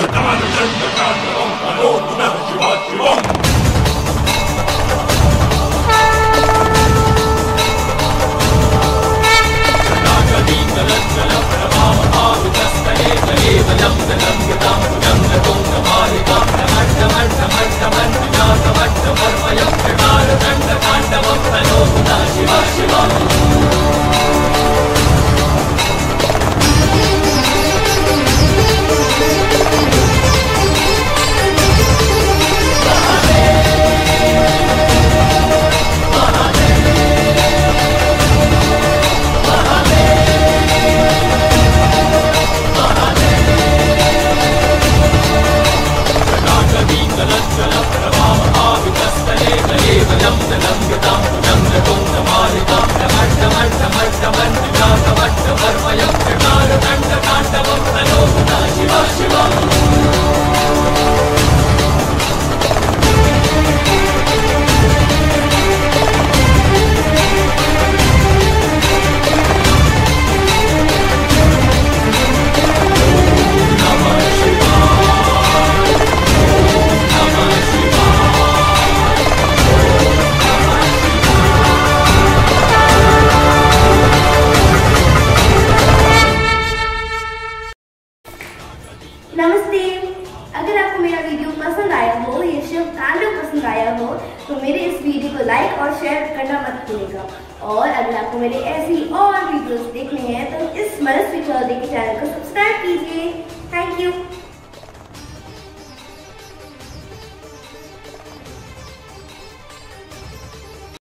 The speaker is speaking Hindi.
ृतमानुचन्द्रकाल नमस्ते। अगर आपको मेरा वीडियो पसंद आया हो, ये शिव कांडो पसंद आया हो तो मेरे इस वीडियो को लाइक और शेयर करना मत भूलिएगा। और अगर आपको मेरे ऐसी और वीडियोस देखने हैं तो इस मनस्वी चौधरी के चैनल को सब्सक्राइब